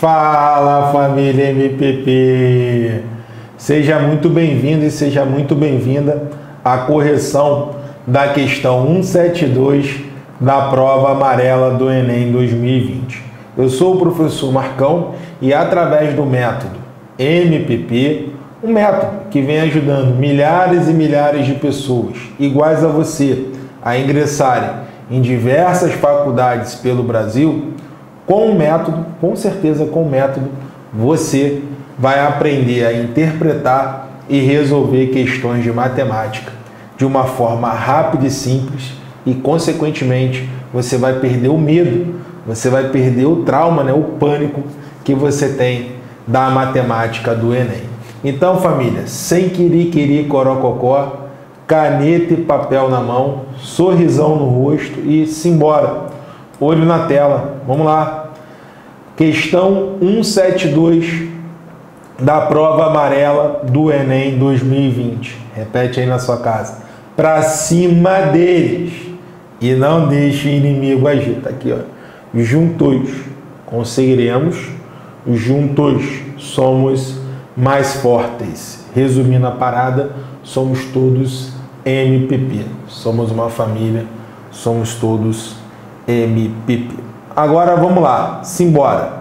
Fala família MPP! Seja muito bem-vindo e seja muito bem-vinda à correção da questão 172 da prova amarela do Enem 2020. Eu sou o professor Marcão e através do método MPP, um método que vem ajudando milhares e milhares de pessoas iguais a você a ingressarem em diversas faculdades pelo Brasil, com o método, com certeza com o método, você vai aprender a interpretar e resolver questões de matemática de uma forma rápida e simples e, consequentemente, você vai perder o medo, você vai perder o trauma, né, o pânico que você tem da matemática do Enem. Então, família, sem querer, querer, corococó, caneta e papel na mão, sorrisão no rosto e simbora. Olho na tela. Vamos lá. Questão 172 da prova amarela do Enem 2020. Repete aí na sua casa. Para cima deles. E não deixe inimigo agir. Tá aqui, ó. Juntos conseguiremos. Juntos somos mais fortes. Resumindo a parada, somos todos MPP. Somos uma família, somos todos MPP. Agora vamos lá, simbora.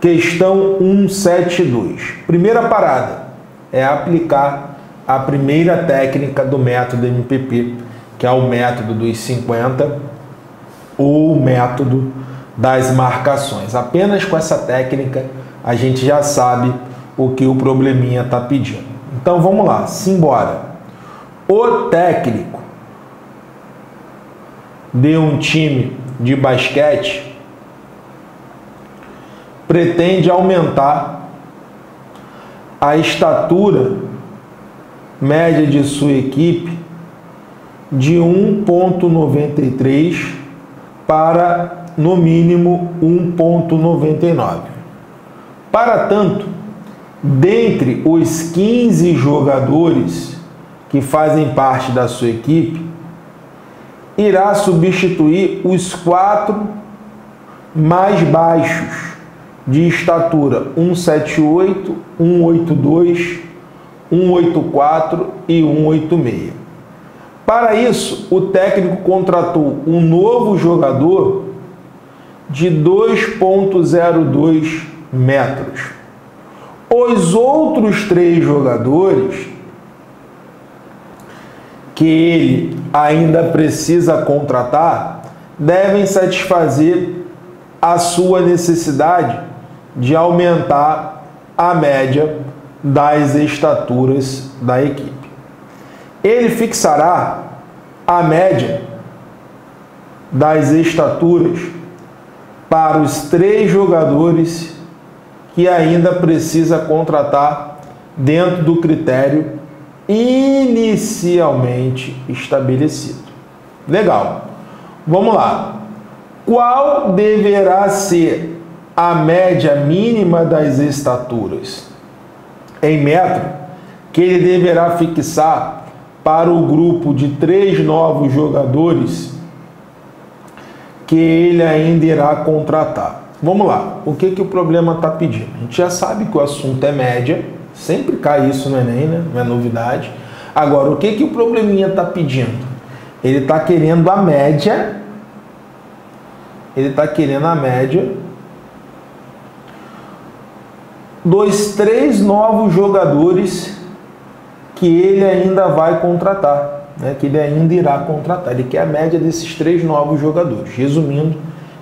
Questão 172. Primeira parada é aplicar a primeira técnica do método MPP, que é o método dos 50 ou o método das marcações. Apenas com essa técnica a gente já sabe o que o probleminha está pedindo. Então vamos lá, simbora. O técnico de um time de basquete pretende aumentar a estatura média de sua equipe de 1.93 para no mínimo 1.99. Para tanto, dentre os 15 jogadores que fazem parte da sua equipe, irá substituir os quatro mais baixos de estatura 178, 182, 184 e 186. Para isso, o técnico contratou um novo jogador de 2.02 metros. Os outros três jogadores que ele ainda precisa contratar devem satisfazer a sua necessidade de aumentar a média das estaturas da equipe. Ele fixará a média das estaturas para os três jogadores que ainda precisa contratar dentro do critério inicialmente estabelecido. Legal. Vamos lá. Qual deverá ser a média mínima das estaturas em metro que ele deverá fixar para o grupo de três novos jogadores que ele ainda irá contratar? Vamos lá. O que, que o problema está pedindo? A gente já sabe que o assunto é média Sempre cai isso no Enem, né? Não é novidade. Agora, o que, que o probleminha está pedindo? Ele está querendo a média. Ele está querendo a média dos três novos jogadores que ele ainda vai contratar, né? que ele ainda irá contratar. Ele quer a média desses três novos jogadores. Resumindo,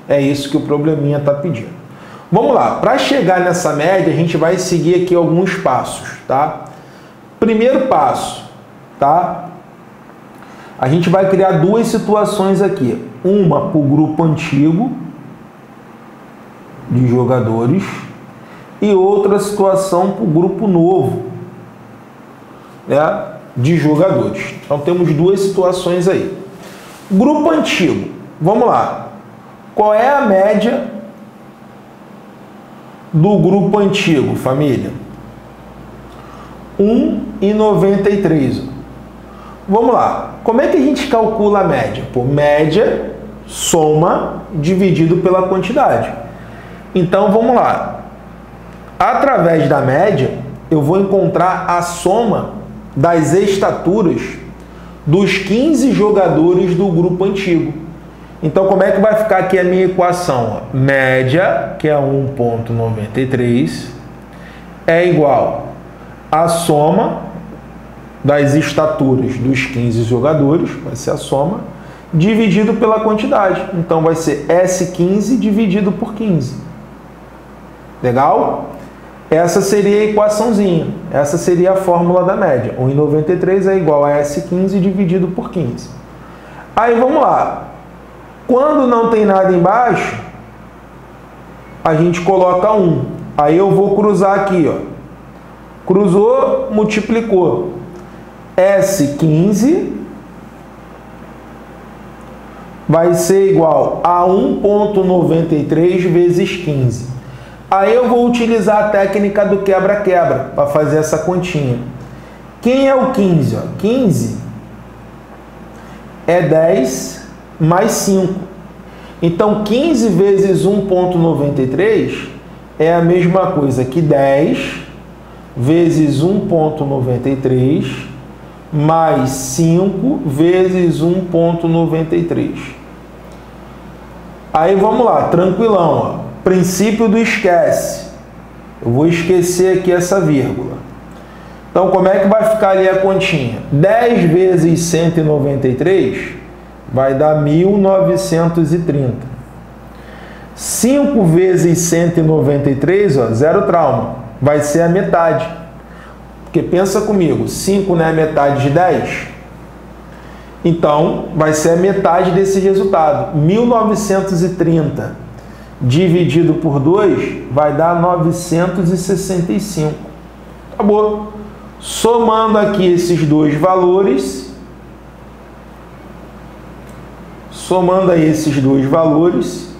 é isso que o probleminha está pedindo. Vamos lá, para chegar nessa média, a gente vai seguir aqui alguns passos, tá? Primeiro passo, tá? A gente vai criar duas situações aqui. Uma para o grupo antigo de jogadores e outra situação para o grupo novo né, de jogadores. Então temos duas situações aí. Grupo antigo, vamos lá. Qual é a média do grupo antigo, família? 1,93. Vamos lá. Como é que a gente calcula a média? Por média, soma dividido pela quantidade. Então vamos lá. Através da média, eu vou encontrar a soma das estaturas dos 15 jogadores do grupo antigo. Então, como é que vai ficar aqui a minha equação? Média, que é 1,93, é igual a soma das estaturas dos 15 jogadores, vai ser a soma, dividido pela quantidade. Então, vai ser S15 dividido por 15. Legal? Essa seria a equaçãozinha. Essa seria a fórmula da média. 1,93 é igual a S15 dividido por 15. Aí vamos lá. Quando não tem nada embaixo, a gente coloca 1. Aí eu vou cruzar aqui, ó. Cruzou, multiplicou. S15 vai ser igual a 1.93 vezes 15. Aí eu vou utilizar a técnica do quebra-quebra para fazer essa continha. Quem é o 15? Ó? 15 é 10 mais 5. Então, 15 vezes 1,93 é a mesma coisa que 10 vezes 1,93 mais 5 vezes 1,93. Aí vamos lá, tranquilão. Ó. Princípio do esquece. Eu vou esquecer aqui essa vírgula. Então, como é que vai ficar ali a continha? 10 vezes 193 vai dar 1930. 5 vezes 193, ó, zero trauma, vai ser a metade. Porque pensa comigo, 5 não é metade de 10? Então, vai ser a metade desse resultado. 1930 dividido por 2 vai dar 965. Acabou. Somando aqui esses dois valores, somando aí esses dois valores,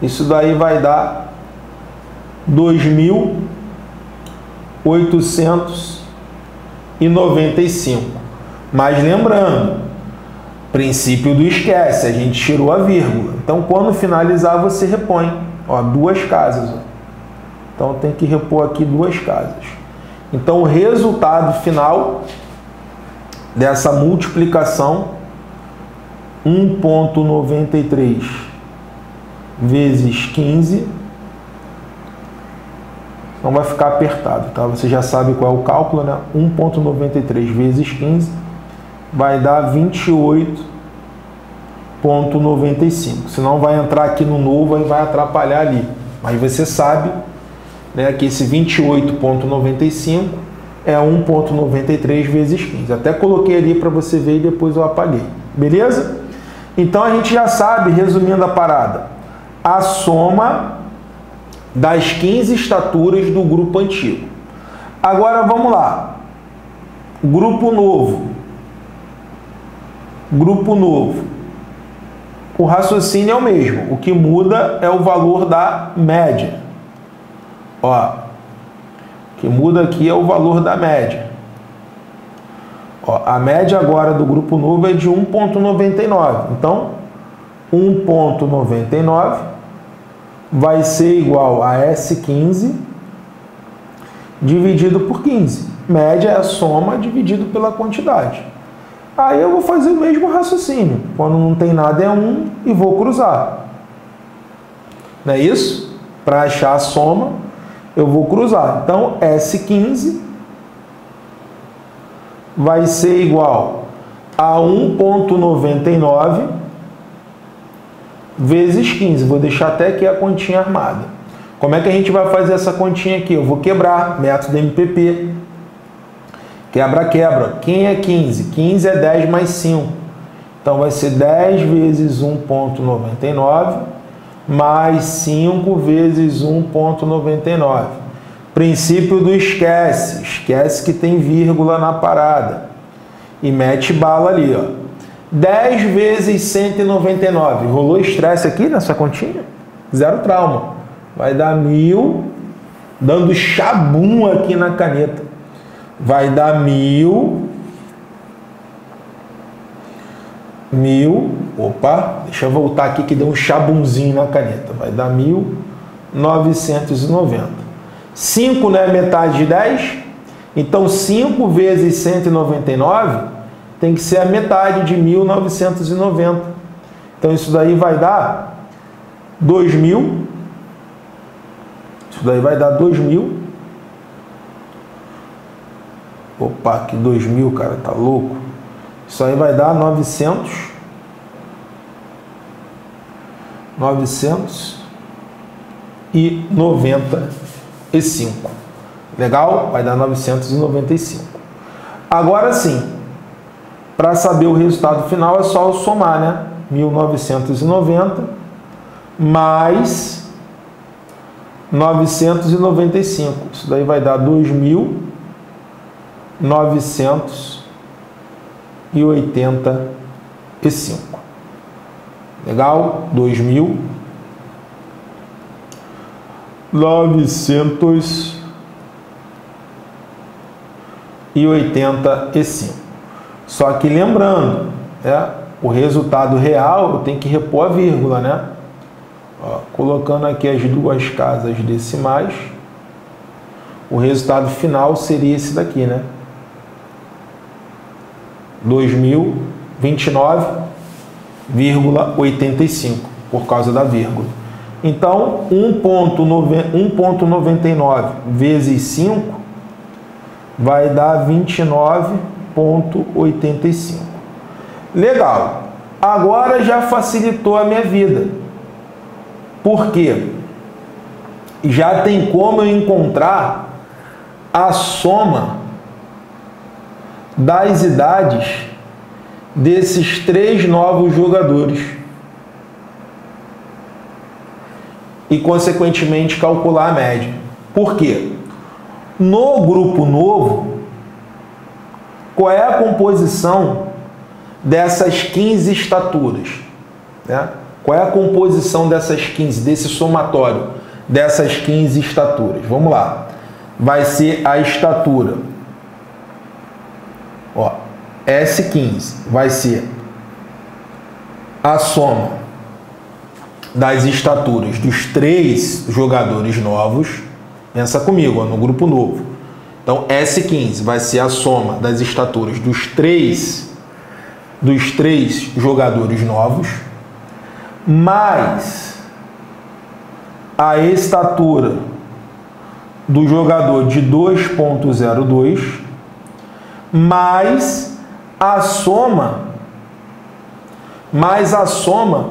isso daí vai dar 2.895. Mas lembrando, Princípio do esquece, a gente tirou a vírgula. Então, quando finalizar, você repõe. Ó, duas casas. Ó. Então, tem que repor aqui duas casas. Então, o resultado final dessa multiplicação, 1,93 vezes 15, não vai ficar apertado, tá? Você já sabe qual é o cálculo, né? 1,93 vezes 15 vai dar 28,95. Senão vai entrar aqui no novo e vai atrapalhar ali. Mas você sabe né, que esse 28,95 é 1,93 vezes 15. Até coloquei ali para você ver e depois eu apaguei. Beleza? Então a gente já sabe, resumindo a parada, a soma das 15 estaturas do grupo antigo. Agora vamos lá. Grupo novo grupo novo. O raciocínio é o mesmo, o que muda é o valor da média. Ó, o que muda aqui é o valor da média. Ó, a média agora do grupo novo é de 1,99. Então, 1,99 vai ser igual a S15 dividido por 15. Média é a soma dividido pela quantidade. Aí eu vou fazer o mesmo raciocínio. Quando não tem nada é um e vou cruzar. Não é isso? Para achar a soma, eu vou cruzar. Então, S15 vai ser igual a 1,99 vezes 15. Vou deixar até aqui a continha armada. Como é que a gente vai fazer essa continha aqui? Eu vou quebrar, método MPP. Quebra-quebra. Quem é 15? 15 é 10 mais 5. Então vai ser 10 vezes 1,99 mais 5 vezes 1,99. Princípio do esquece. Esquece que tem vírgula na parada. E mete bala ali, ó. 10 vezes 199. Rolou estresse aqui nessa continha? Zero trauma. Vai dar mil, dando chabum aqui na caneta vai dar mil. Mil. Opa, deixa eu voltar aqui que deu um chabunzinho na caneta. Vai dar mil 990. 5 não é metade de 10? Então 5 vezes 199 tem que ser a metade de 1990. Então isso daí vai dar 2000. Isso daí vai dar 2000. Opa, que 2000, cara, tá louco. Isso aí vai dar 900. 995. Legal? Vai dar 995. Agora sim, para saber o resultado final é só somar, né? 1990 mais 995. Isso daí vai dar 2.985. Legal? 2.985. Só que lembrando, é, o resultado real tem que repor a vírgula, né? Ó, colocando aqui as duas casas decimais, o resultado final seria esse daqui, né? 2029,85 por causa da vírgula. Então, 1.99 vezes 5 vai dar 29 0,85. Legal. Agora já facilitou a minha vida. Por quê? Já tem como eu encontrar a soma das idades desses três novos jogadores. E, consequentemente, calcular a média. Por quê? No grupo novo, qual é a composição dessas 15 estaturas? Né? Qual é a composição dessas 15, desse somatório dessas 15 estaturas? Vamos lá. Vai ser a estatura. Ó, S15 vai ser a soma das estaturas dos três jogadores novos. Pensa comigo, no grupo novo então, S15 vai ser a soma das estaturas dos três, dos três jogadores novos, mais a estatura do jogador de 2.02, mais a soma, mais a soma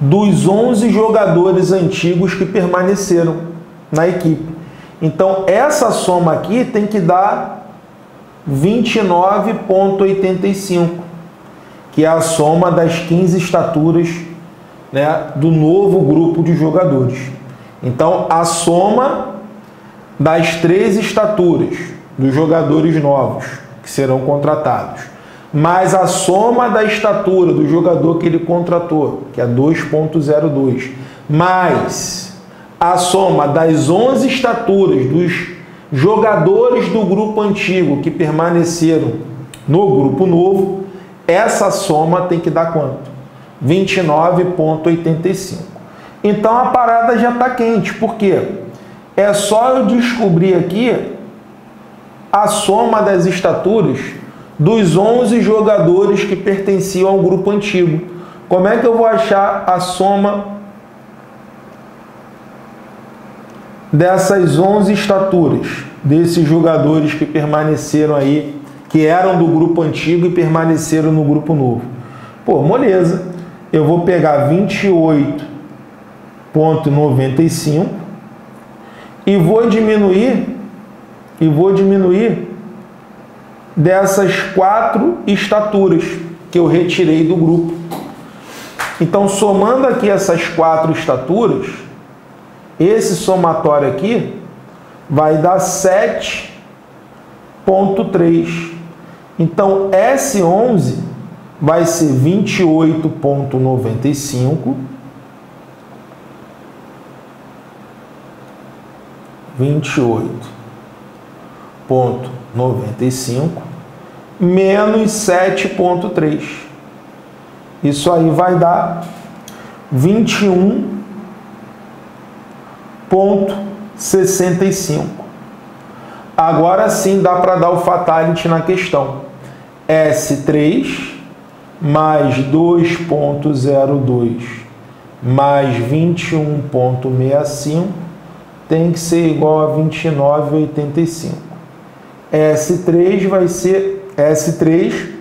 dos 11 jogadores antigos que permaneceram na equipe. Então, essa soma aqui tem que dar 29,85, que é a soma das 15 estaturas né, do novo grupo de jogadores. Então, a soma das três estaturas dos jogadores novos que serão contratados, mais a soma da estatura do jogador que ele contratou, que é 2,02, mais a soma das 11 estaturas dos jogadores do grupo antigo que permaneceram no grupo novo, essa soma tem que dar quanto? 29,85. Então a parada já está quente, por quê? É só eu descobrir aqui a soma das estaturas dos 11 jogadores que pertenciam ao grupo antigo. Como é que eu vou achar a soma dessas 11 estaturas, desses jogadores que permaneceram aí, que eram do grupo antigo e permaneceram no grupo novo. Pô, moleza. Eu vou pegar 28.95 e vou diminuir e vou diminuir dessas quatro estaturas que eu retirei do grupo. Então, somando aqui essas quatro estaturas, esse somatório aqui vai dar 7,3. Então, S11 vai ser 28,95. 28,95 menos 7,3. Isso aí vai dar 21 2.65. Agora sim dá para dar o fatality na questão. S3 mais 2.02 mais 21.65 tem que ser igual a 29,85. S3 vai ser S3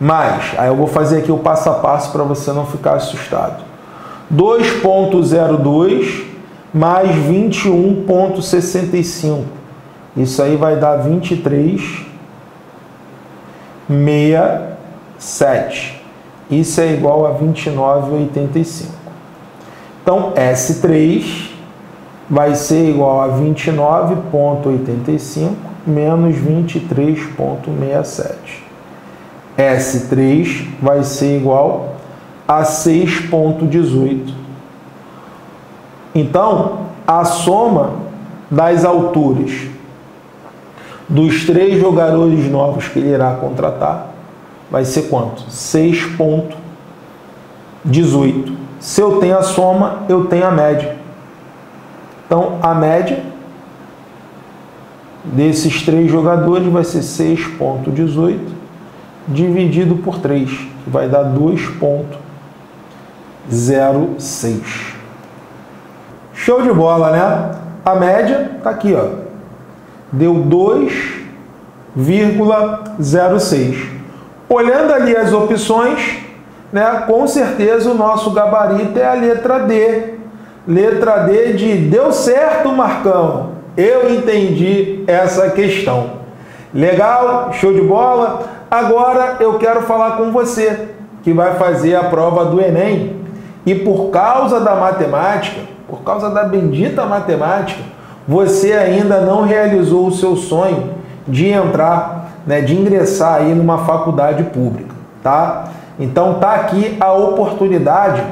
mais, aí eu vou fazer aqui o passo a passo para você não ficar assustado. 2.02 mais 21.65. Isso aí vai dar 23,67. Isso é igual a 29,85. Então, S3 vai ser igual a 29,85 menos 23,67. S3 vai ser igual a 6,18. Então, a soma das alturas dos três jogadores novos que ele irá contratar vai ser quanto? 6,18. Se eu tenho a soma, eu tenho a média. Então, a média desses três jogadores vai ser 6,18 dividido por 3, que vai dar 2,06. Show de bola, né? A média está aqui, ó. Deu 2,06. Olhando ali as opções, né, com certeza o nosso gabarito é a letra D. Letra D de deu certo, Marcão. Eu entendi essa questão. Legal? Show de bola? Agora eu quero falar com você que vai fazer a prova do Enem e por causa da matemática, por causa da bendita matemática, você ainda não realizou o seu sonho de entrar né, de ingressar aí numa faculdade pública, tá? Então tá aqui a oportunidade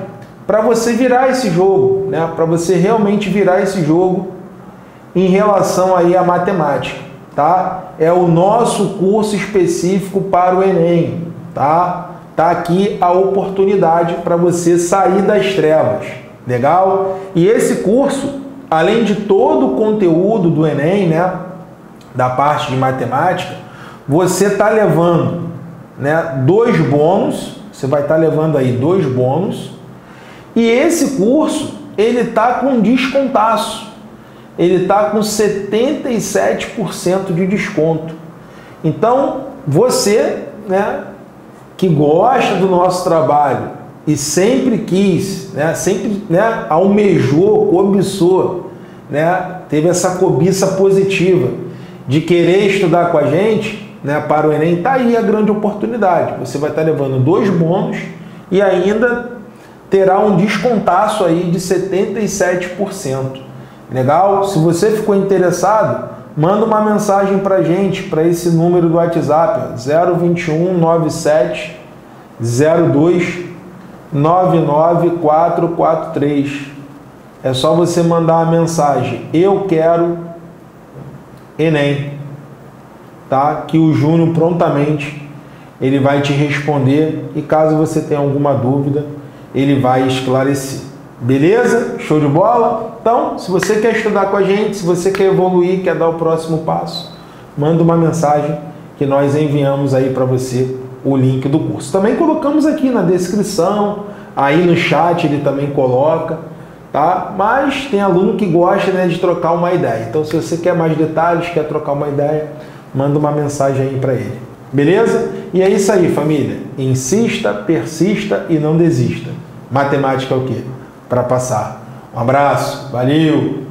para você virar esse jogo, né? Para você realmente virar esse jogo em relação aí à matemática, tá? É o nosso curso específico para o Enem, tá? Tá aqui a oportunidade para você sair das trevas, legal? E esse curso, além de todo o conteúdo do Enem, né? Da parte de matemática, você está levando né, dois bônus, você vai estar tá levando aí dois bônus, e esse curso ele está com descontaço, ele está com 77% de desconto. Então, você né, que gosta do nosso trabalho e sempre quis, né, sempre né, almejou, cobiçou, né, teve essa cobiça positiva de querer estudar com a gente, né, para o Enem, está aí a grande oportunidade. Você vai estar levando dois bônus e ainda terá um descontaço aí de 77%. Legal? Se você ficou interessado, manda uma mensagem para gente, para esse número do WhatsApp, 021 97 02 99443. É só você mandar uma mensagem, eu quero Enem tá? Que o Júnior prontamente ele vai te responder e caso você tenha alguma dúvida, ele vai esclarecer. Beleza? Show de bola? Então, se você quer estudar com a gente, se você quer evoluir, quer dar o próximo passo, manda uma mensagem que nós enviamos aí para você o link do curso. Também colocamos aqui na descrição, aí no chat ele também coloca, tá? Mas tem aluno que gosta né, de trocar uma ideia. Então, se você quer mais detalhes, quer trocar uma ideia, manda uma mensagem aí para ele. Beleza? E é isso aí, família. Insista, persista e não desista. Matemática é o quê? Para passar. Um abraço, valeu!